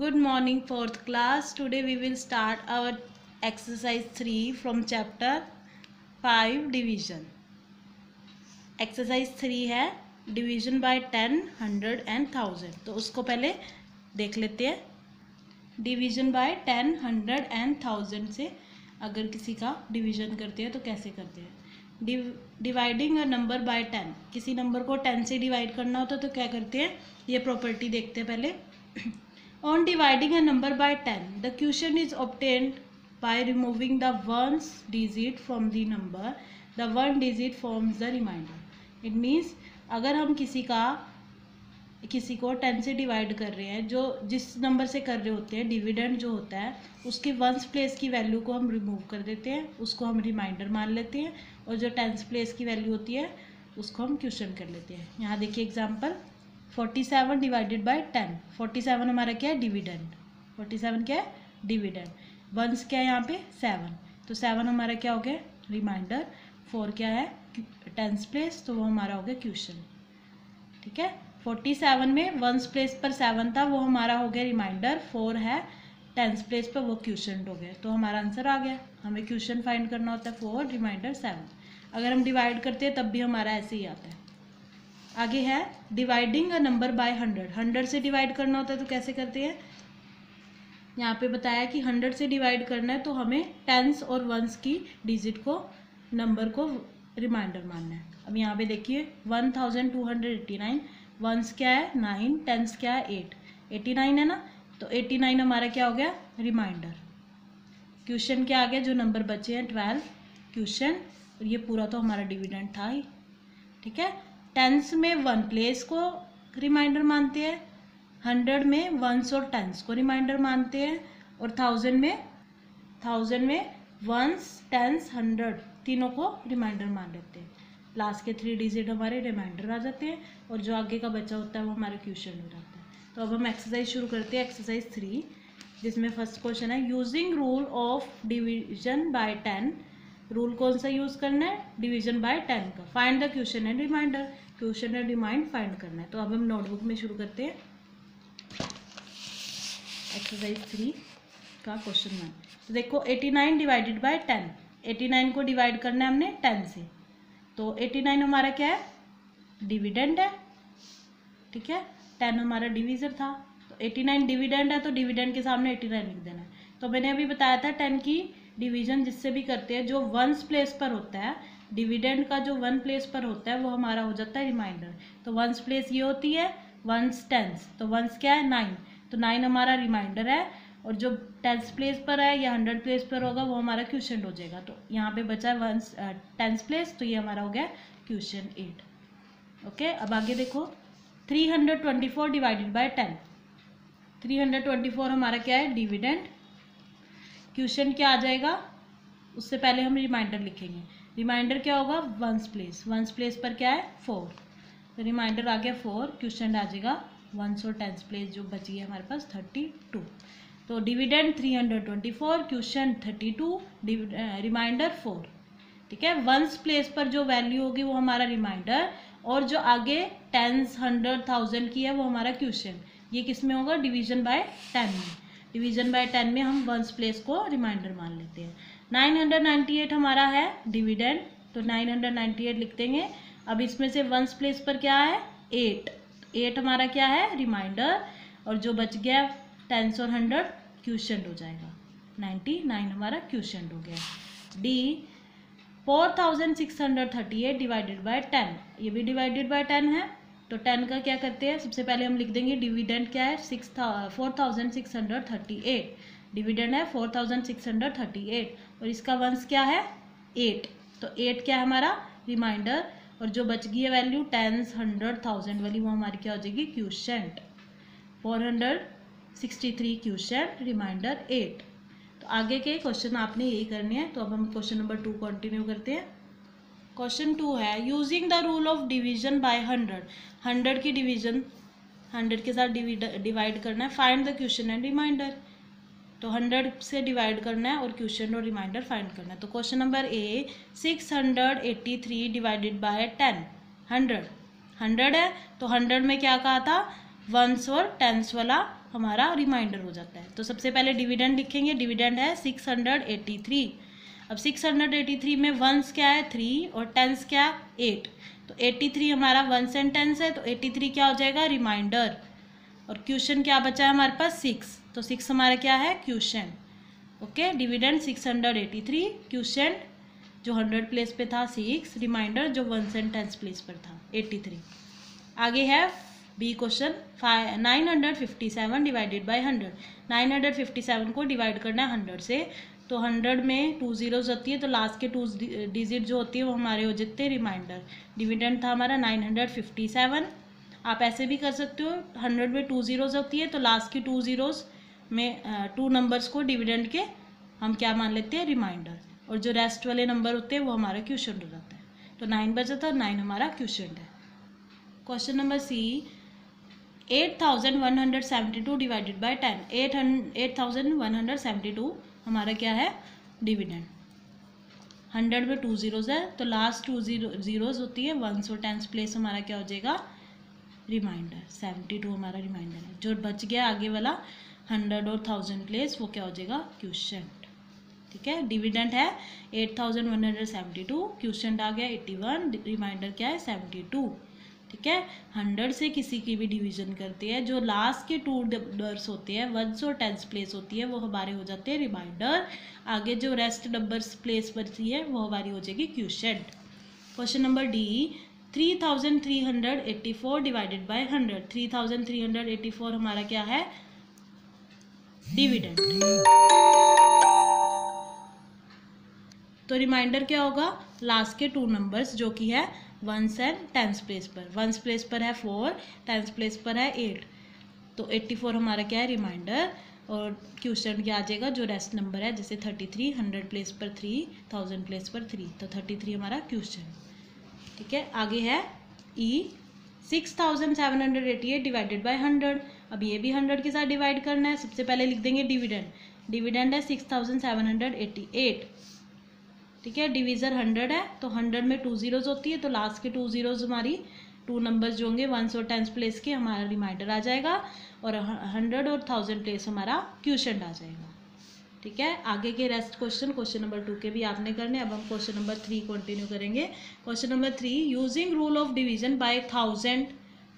Good morning, fourth class. Today we will start our exercise 3 from chapter 5 division. Exercise three है division by ten hundred and thousand तो उसको पहले देख लेते हैं। Division by ten hundred and thousand से अगर किसी का डिवीज़न करते हैं तो कैसे करते हैं? Dividing a number by ten किसी नंबर को टेन से डिवाइड करना होता तो क्या करते हैं? ये प्रॉपर्टी देखते हैं पहले। On dividing a number by 10, the quotient is obtained by removing the ones digit from the number. The one digit forms the remainder. It means अगर हम किसी का किसी को टेन से डिवाइड कर रहे हैं जो जिस नंबर से कर रहे होते हैं डिविडेंड जो होता है उसके वंस प्लेस की वैल्यू को हम रिमूव कर देते हैं उसको हम रिमाइंडर मान लेते हैं और जो टेंथ प्लेस की वैल्यू होती है उसको हम क्वेश्चन कर लेते हैं यहाँ देखिए example forty seven divided by ten forty seven हमारा क्या है? डिविडेंड फोर्टी सेवन क्या है? डिविडेंड वंस क्या है यहाँ पे? सेवन तो सेवन हमारा क्या हो गया? रिमाइंडर फोर क्या है? टेंस प्लेस तो वो हमारा हो गया क्वेश्चन ठीक है? फोर्टी सेवन में वंस प्लेस पर सेवन था, वो हमारा हो गया रिमाइंडर फोर है. टेंस प्लेस पर वो क्वेश्चन हो गया. तो हमारा आंसर आ गया. हमें क्वेश्चन फाइंड करना होता है. फोर रिमाइंडर सेवन अगर हम डिवाइड करते हैं, तब भी हमारा ऐसे ही आता है. आगे है dividing a number by hundred hundred से डिवाइड करना होता है तो कैसे करते हैं? यहाँ पे बताया कि हंड्रेड से डिवाइड करना है तो हमें टेंस और वंस की डिजिट को नंबर को रिमाइंडर मानना है। अब यहाँ पे देखिए one thousand two hundred eighty nine ones क्या है? नाइन टेंस क्या है? एट एटी नाइन है ना? तो एटी नाइन हमारा क्या हो गया? रिमाइंडर क्वेश्चन क्या आ गया? जो नंबर बचे हैं ट्वेल्व क्वेश्चन ये पूरा तो हमारा डिविडेंड था ही। ठीक है? टेंस में वन प्लेस को रिमाइंडर मानते हैं हंड्रेड में वंस और टेंस को रिमाइंडर मानते हैं, और थाउज़ेंड में थाउज़ेंड में वंस टेंस हंड्रेड तीनों को रिमाइंडर मान लेते हैं। लास्ट के थ्री डिजिट हमारे रिमाइंडर आ जाते हैं, और जो आगे का बचा होता है वो हमारा क्वेश्चन हो जाता है। तो अब हम एक्सरसाइज शुरू करते हैं एक्सरसाइज थ्री जिसमें फ़र्स्ट क्वेश्चन है using rule of division by ten rule कौन सा यूज़ करना है? डिवीज़न बाय टेन का। Find the question and remainder question and remind find करना है। तो अब हम नोटबुक में शुरू करते हैं। एक्सरसाइज थ्री का क्वेश्चन वन तो देखो eighty nine divided by ten eighty nine को डिवाइड करना है हमने टेन से। तो एटी नाइन हमारा क्या है? डिविडेंड है। ठीक है? टेन हमारा डिविजर था। तो एटी नाइन डिविडेंड है तो डिविडेंड के सामने एटी नाइन लिख देना है। तो मैंने अभी बताया था टेन की डिवीज़न जिससे भी करते हैं, जो वंस प्लेस पर होता है डिविडेंड का जो वन प्लेस पर होता है, वो हमारा हो जाता है रिमाइंडर तो वंस प्लेस ये होती है वंस टेंस तो वंस क्या है? नाइन तो नाइन हमारा रिमाइंडर है, और जो टेंस प्लेस पर है या हंड्रेड प्लेस पर होगा, वो हमारा क्वेश्चन हो जाएगा. तो यहाँ पे बचा है वंस टेंस प्लेस तो ये हमारा हो गया क्वेश्चन एट ओके अब आगे देखो. Three hundred twenty four divided by ten three hundred twenty four हमारा क्या है? डिविडेंड क्वेश्चन क्या आ जाएगा? उससे पहले हम रिमाइंडर लिखेंगे। रिमाइंडर क्या होगा? वंस प्लेस वंस प्लेस पर क्या है? फोर तो रिमाइंडर आ गया फोर क्वेश्चन आ जाएगा वंस और टेंस प्लेस जो बची है हमारे पास थर्टी टू तो dividend three hundred twenty four question thirty two reminder four ठीक है? वंस प्लेस पर जो वैल्यू होगी वो हमारा रिमाइंडर और जो आगे टेंस हंड्रेड थाउज़ेंड की है वो हमारा क्वेश्चन ये किसमें होगा? डिवीज़न बाय टेन में. डिवीज़न बाय टेन में हम वंस प्लेस को रिमाइंडर मान लेते हैं। नाइन हंड्रेड नाइन्टी एट हमारा है डिविडेंड तो नाइन हंड्रेड नाइन्टी एट लिख देंगे। अब इसमें से वंस प्लेस पर क्या है? एट एट हमारा क्या है? रिमाइंडर और जो बच गया टेंस और हंड्रेड क्यूशन हो जाएगा। नाइन्टी नाइन हमारा क्यूशन हो गया। D four thousand six hundred thirty eight divided by ten ये भी डिवाइडेड बाई टेन है। तो टेन का क्या करते हैं? सबसे पहले हम लिख देंगे डिविडेंड क्या है? Six four thousand six hundred thirty eight. Dividend है four thousand six hundred thirty eight. और इसका वंश क्या है? एट। तो एट क्या है हमारा? रिमाइंडर। और जो बच गई है वैल्यू टेंस हंड्रेड थाउज़ेंड। वाली वो हमारी क्या हो जाएगी? Question four hundred sixty three question reminder eight. तो आगे के क्वेश्चन आपने यही करने हैं। तो अब हम क्वेश्चन नंबर टू कंटिन्यू करते हैं। क्वेश्चन टू है using the rule of division by hundred hundred की डिवीज़न हंड्रेड के साथ डिवाइड करना है find the question and reminder तो हंड्रेड से डिवाइड करना है और क्वेश्चन और रिमाइंडर फाइंड करना है। तो question number A six hundred eighty three divided by ten hundred hundred है तो हंड्रेड में क्या कहा था? वंस और टेंस वाला हमारा रिमाइंडर हो जाता है। तो सबसे पहले डिविडेंड लिखेंगे। डिविडेंड है सिक्स हंड्रेड एट्टी थ्री अब सिक्स हंड्रेड एटी थ्री में वंस क्या है? थ्री और टेंस क्या? है एट तो एट्टी थ्री हमारा वंस एंड टेंस है तो एट्टी थ्री क्या हो जाएगा? रिमाइंडर और क्वेश्चन क्या बचा है हमारे पास? सिक्स तो सिक्स हमारा क्या है? Question okay dividend six hundred eighty three question जो हंड्रेड प्लेस पे था सिक्स रिमाइंडर जो वन एंड टेंस प्लेस पर था एट्टी थ्री आगे है B question five nine hundred fifty seven divided by hundred nine hundred fifty seven को divide करना है हंड्रेड से. तो हंड्रेड में टू जीरोज होती है तो लास्ट के टू डिजिट जो होती है वो हमारे हो जाते हैं रिमाइंडर डिविडेंड था हमारा नाइन हंड्रेड फिफ्टी सेवन आप ऐसे भी कर सकते हो, हंड्रेड में टू जीरोज होती है तो लास्ट की टू जीरोज में टू नंबर्स को डिविडेंड के हम क्या मान लेते हैं रिमाइंडर और जो रेस्ट वाले नंबर होते हैं वो हमारा क्वेश्चन हो जाता है। तो नाइन बचा था नाइन हमारा क्वेश्चन है। Question number C eight thousand one hundred seventy two divided by ten eight eight thousand one hundred seventy two हमारा क्या है? डिविडेंड हंड्रेड में टू जीरोज है तो लास्ट टू ज़ीरो जीरोज होती है वंस और टेंस प्लेस हमारा क्या हो जाएगा? रिमाइंडर सेवेंटी टू हमारा रिमाइंडर है। जो बच गया आगे वाला हंड्रेड और थाउज़ेंड प्लेस वो क्या हो जाएगा? क्वेश्चन ठीक है? डिविडेंड है eight thousand one hundred seventy two question आ गया एट्टी वन रिमाइंडर क्या है? सेवेंटी टू ठीक है? हंड्रेड से किसी की भी डिवीज़न करते हैं, जो लास्ट के टू नंबर्स होते हैं वंस और टेंस प्लेस होती है, वो हमारे हो जाते हैं रिमाइंडर आगे जो रेस्ट नंबर्स प्लेस बचती है, वो हमारी हो जाएगी question question number D three thousand three hundred eighty four divided by hundred three thousand three hundred eighty four हमारा क्या है? डिविडेंड तो रिमाइंडर क्या होगा? लास्ट के टू नंबर्स जो कि है वंस एंड टेंस प्लेस पर। वंस प्लेस पर है फोर टेंस प्लेस पर है एट तो एट्टी फोर हमारा क्या है? रिमाइंडर और क्वेश्चन क्या आ जाएगा जो रेस्ट नंबर है, जैसे थर्टी थ्री हंड्रेड प्लेस पर थ्री थाउज़ेंड प्लेस पर थ्री तो थर्टी थ्री हमारा क्वेश्चन ठीक है? आगे है E six thousand seven hundred eighty eight divided by hundred अब ये भी हंड्रेड के साथ डिवाइड करना है। सबसे पहले लिख देंगे डिविडेंड डिविडेंड है six thousand seven hundred eighty eight ठीक है डिविज़र हंड्रेड है तो हंड्रेड में टू जीरोज होती है तो लास्ट के टू जीरोज हमारी टू नंबर्स जो होंगे वंस और टेंस प्लेस के हमारा रिमाइंडर आ जाएगा और हंड्रेड और थाउज़ेंड प्लेस हमारा क्वेश्चन आ जाएगा। ठीक है, आगे के rest question question number two के भी आपने करने अब हम क्वेश्चन नंबर थ्री कंटिन्यू करेंगे। Question number three using rule of division by thousand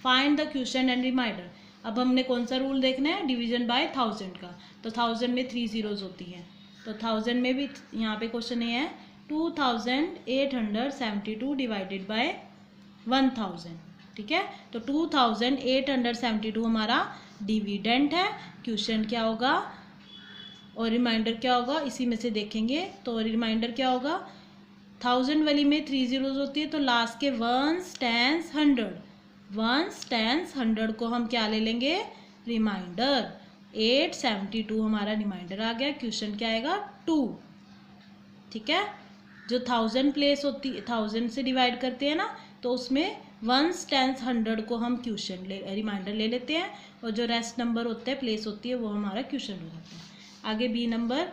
find the question and reminder अब हमने कौन सा रूल देखना है? डिवीज़न बाय थाउज़ेंड का। तो थाउज़ेंड में थ्री जीरोज होती हैं। तो थाउज़ेंड में भी यहाँ पे क्वेश्चन ये है। Two thousand eight hundred seventy two divided by one thousand ठीक है? तो two thousand eight hundred seventy two हमारा डिविडेंट है। क्वेश्चन क्या होगा? और रिमाइंडर क्या होगा? इसी में से देखेंगे। तो रिमाइंडर क्या होगा? थाउज़ेंड वाली में थ्री जीरोज होती है तो लास्ट के ones tens hundred ones tens hundred को हम क्या ले लेंगे? रिमाइंडर एट सेवेंटी टू हमारा रिमाइंडर आ गया। क्वेश्चन क्या आएगा? टू ठीक है? जो थाउज़ेंड प्लेस होती थाउज़ेंड से डिवाइड करते हैं ना तो उसमें वंस टेंस हंड्रेड को हम क्वेश्चन ले रिमाइंडर ले लेते हैं, और जो रेस्ट नंबर होते हैं प्लेस होती है, वो हमारा क्वेश्चन हो जाता है। आगे B number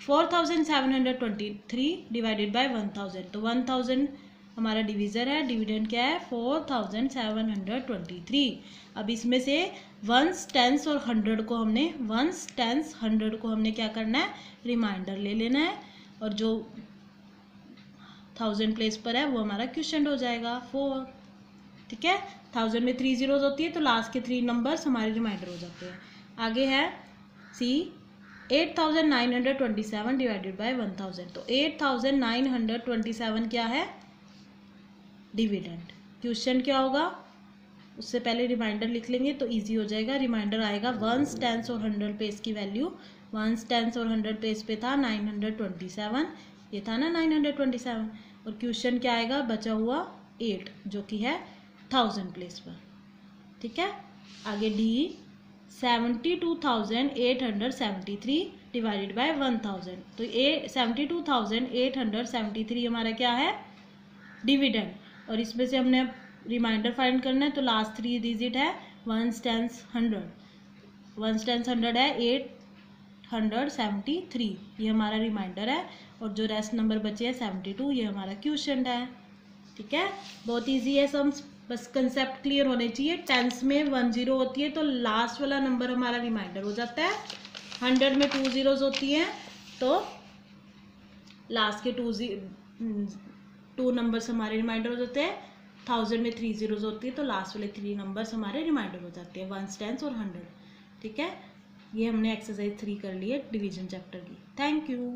four thousand seven hundred twenty three divided by one thousand तो वन थाउज़ेंड हमारा डिवीज़र है डिविडेंड क्या है? Four thousand seven hundred twenty three अब इसमें से वंस टेंस और हंड्रेड को हमने वंस टेंस हंड्रेड को हमने क्या करना है? रिमाइंडर ले लेना है, और जो थाउज़ेंड प्लेस पर है, वो हमारा क्वेश्चन हो जाएगा फोर ठीक है? थाउज़ेंड में थ्री जीरोज होती है तो लास्ट के थ्री नंबर्स हमारे रिमाइंडर हो जाते हैं। आगे है C eight thousand nine hundred twenty seven divided by one thousand तो eight thousand nine hundred twenty seven क्या है? डिविडेंड क्वेश्चन क्या होगा? उससे पहले रिमाइंडर लिख लेंगे तो इजी हो जाएगा। रिमाइंडर आएगा वंस टेंस और हंड्रेड पेज की वैल्यू वंस टेंस और हंड्रेड पेज पे था नाइन हंड्रेड ट्वेंटी सेवन ये था ना नाइन हंड्रेड ट्वेंटी सेवन और क्वेश्चन क्या आएगा? बचा हुआ एट जो कि है थाउज़ेंड प्लेस पर। ठीक है? आगे D seventy two thousand eight hundred seventy three divided by one thousand तो A seventy two thousand eight hundred seventy three हमारा क्या है? डिविडेंड और इसमें से हमने रिमाइंडर फाइंड करना है तो लास्ट थ्री डिजिट है one tens hundred one tens hundred है एट हंड्रेड सेवेंटी थ्री, ये हमारा रिमाइंडर है। और जो रेस्ट नंबर बचे हैं, सेवेंटी टू, ये हमारा क्वेश्चन है। ठीक है? बहुत इजी है सम्स बस कंसेप्ट क्लियर होने चाहिए। टेंस में वन ज़ीरो होती है तो लास्ट वाला नंबर हमारा रिमाइंडर हो जाता है। हंड्रेड में टू जीरोज होती हैं तो लास्ट के टू जी टू नंबर्स हमारे रिमाइंडर हो जाते हैं। थाउज़ेंड में थ्री जीरोज होती है तो लास्ट वाले थ्री नंबर्स हमारे रिमाइंडर हो जाते हैं। वन टेंस और हंड्रेड ठीक है? ये हमने एक्सरसाइज थ्री कर ली है डिवीज़न चैप्टर की। Thank you